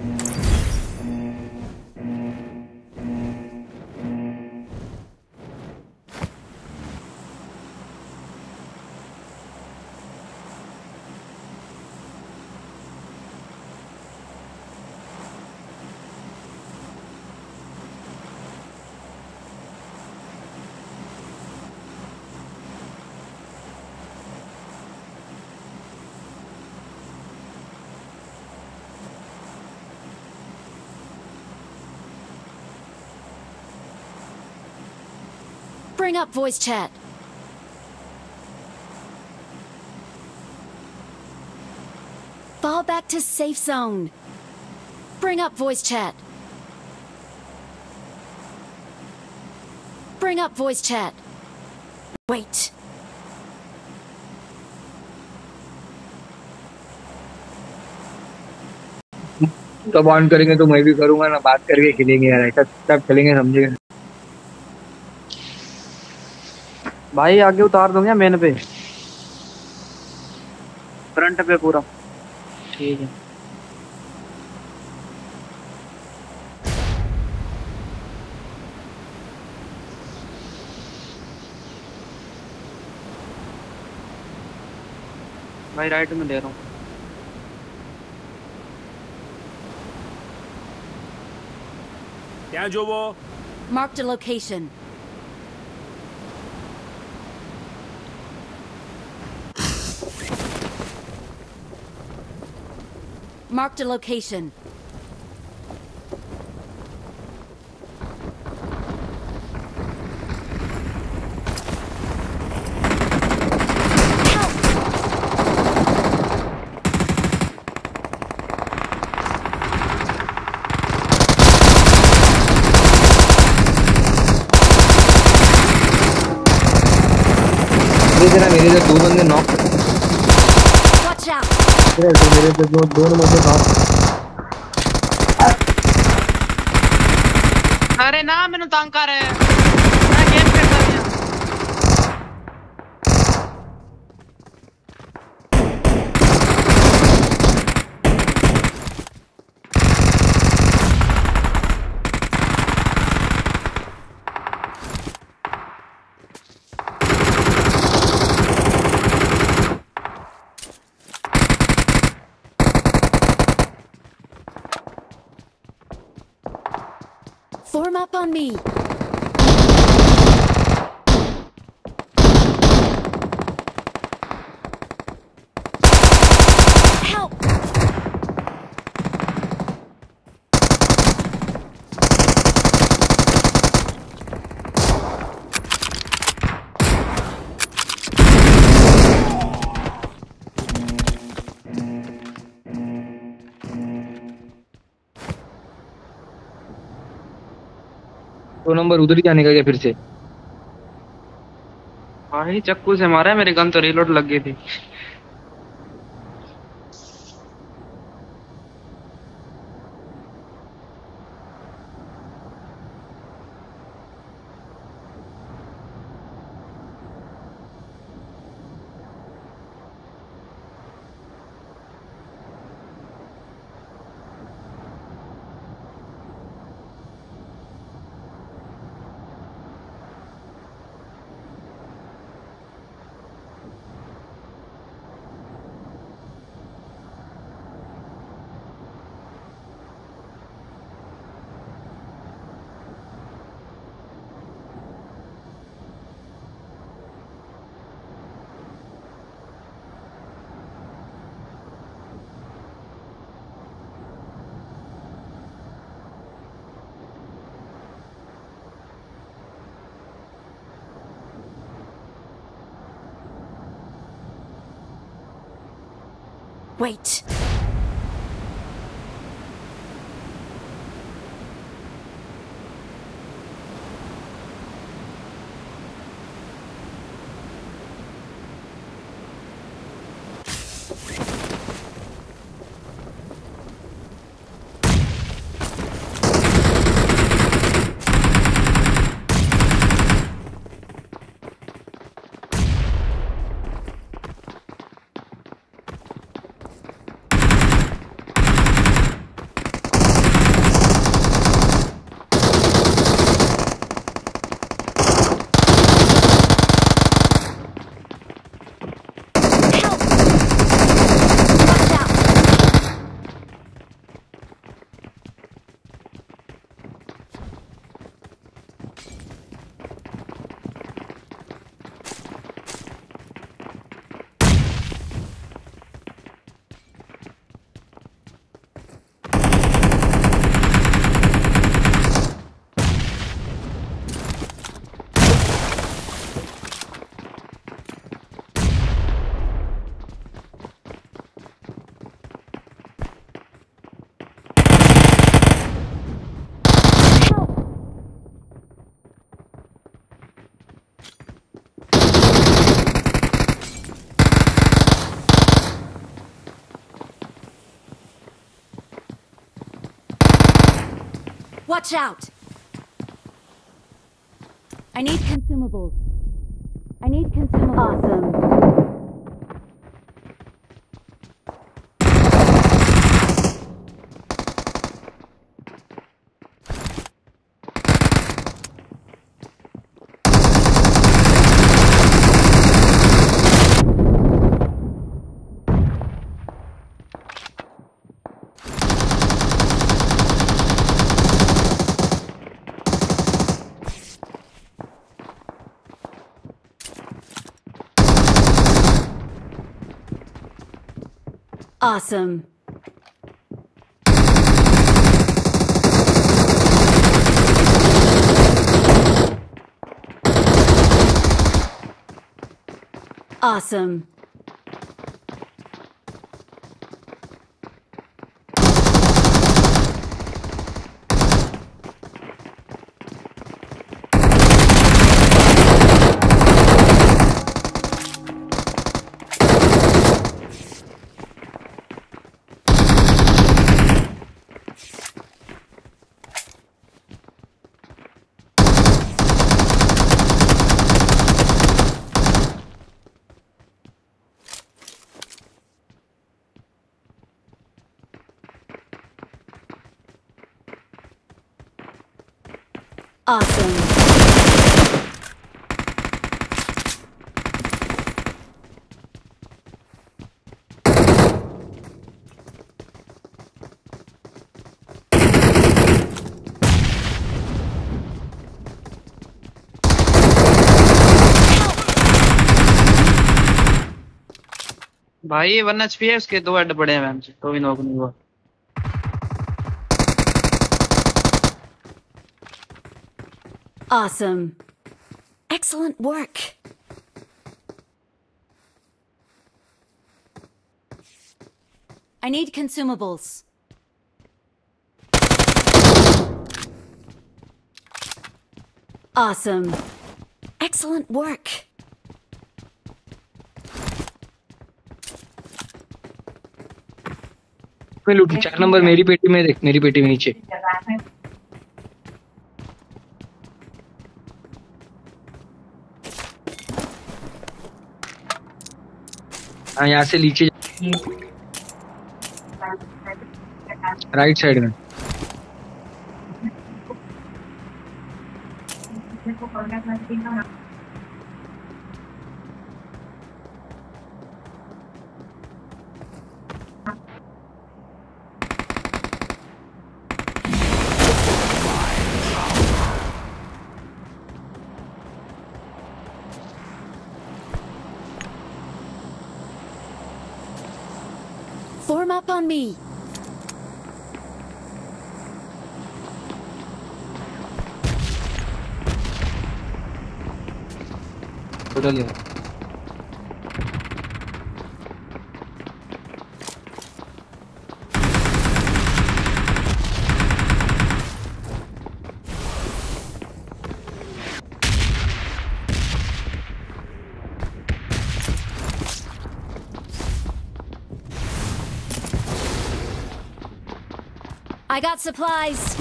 and Bring up voice chat. Fall back to safe zone. Bring up voice chat. Bring up voice chat. Wait. तब on करेंगे तो मैं भी करूंगा ना बात करके खेलेंगे यार ऐसा तब खेलेंगे समझेगा भाई आगे उतार दूँगा मेन पे। फ्रंट पे पूरा। ठीक है। भाई राइट में दे रहा हूँ। क्या जो वो? Mark the location Marked a location. इधर दो दोनों बंदे बात अरे ना मैंने तंग कर मैं गेम खेलता on me. दो नंबर उधर ही जाने का क्या फिर से? भाई चक्कू से मारा है मेरे गन तो रिलोड लग गई थी। Wait. Watch out! I need consumables. I need consumables. Awesome. Awesome. Awesome. Awesome. भाई वन एच पी है, उसके दो हेड पड़े हैं मैम से तो भी नॉक नहीं हुआ Awesome. Excellent work. I need consumables. Awesome. Excellent work. मैं लूटी चार नंबर मेरी पेटी में देख मेरी पेटी में नीचे हाँ यहाँ से नीचे राइट साइड में। Form me. Put. I got supplies.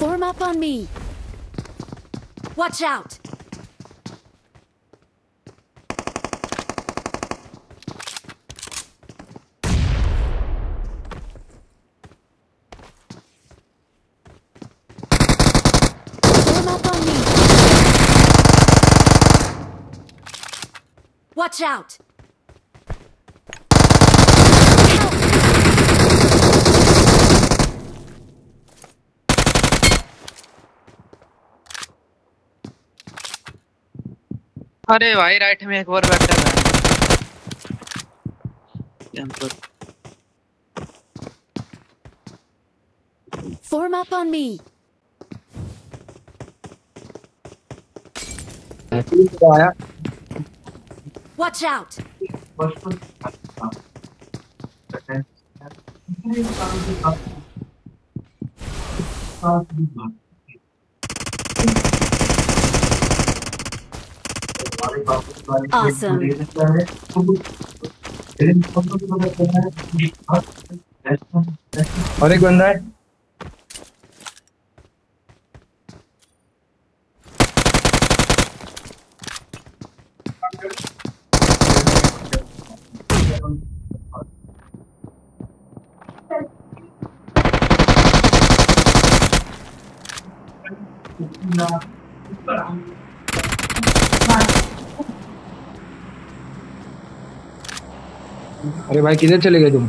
Form up on me. Watch out. Form up on me. Watch out. अरे भाई राइट में एक और बैठा है camper Form up on me. आया Watch out. Awesome. और एक बंदा है अरे भाई किधर चले गए तुम?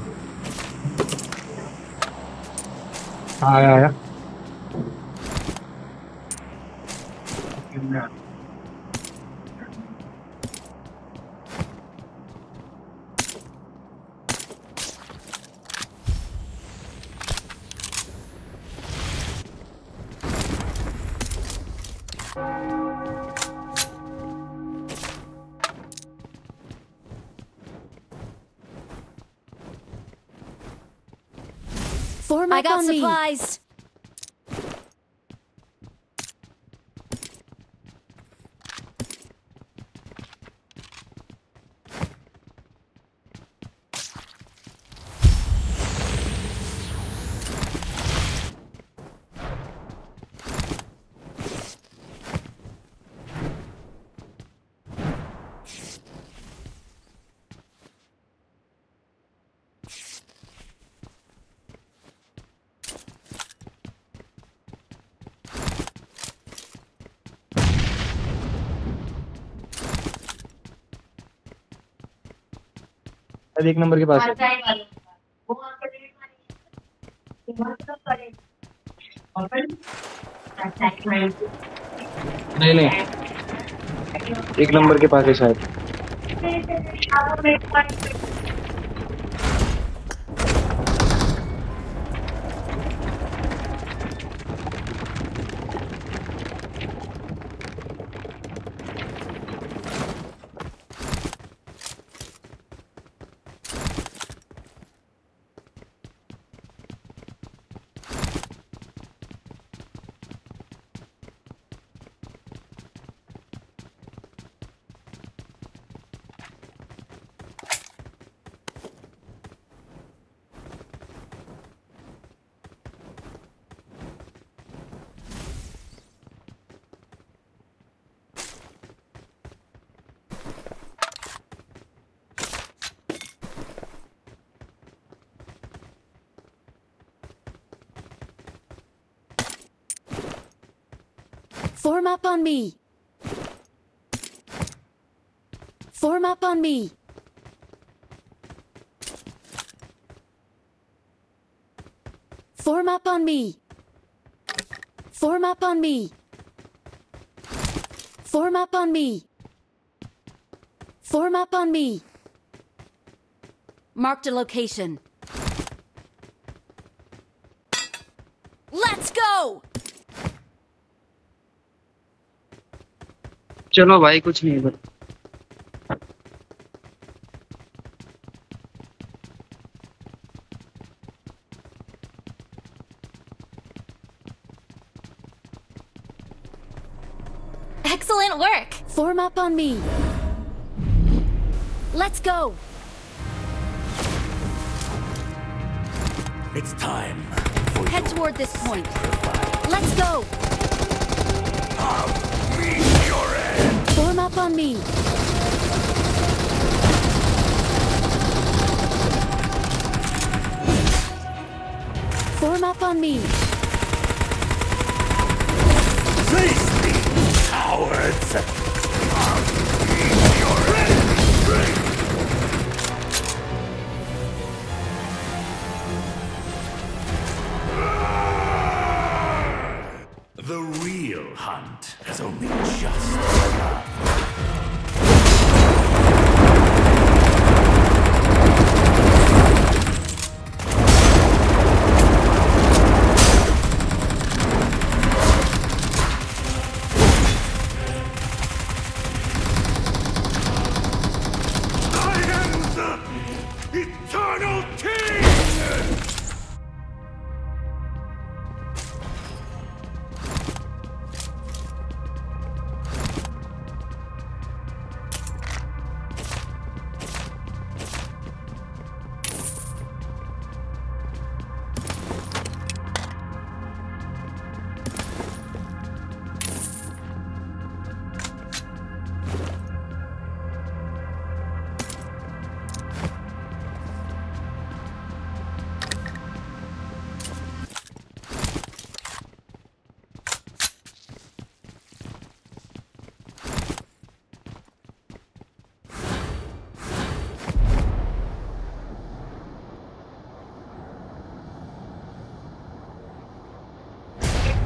आया आया। Form I got on me. शायद एक नंबर के पास। है नहीं नहीं एक नंबर के पास है शायद। Form up on me. Form up on me. Form up on me. Form up on me. Form up on me. Form up on me. Marked a location. Let's go! चलो भाई कुछ नहीं इधर Excellent work! Form up on me. Let's go. It's time for Head toward this point. Let's go. Form up on me. Form up on me. Face me, cowards! Has only just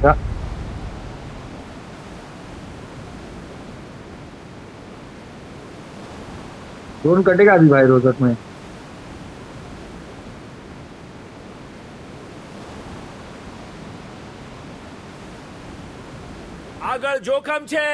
क्या zone कटेगा अभी भाई रोजक में આગળ જોખમ છે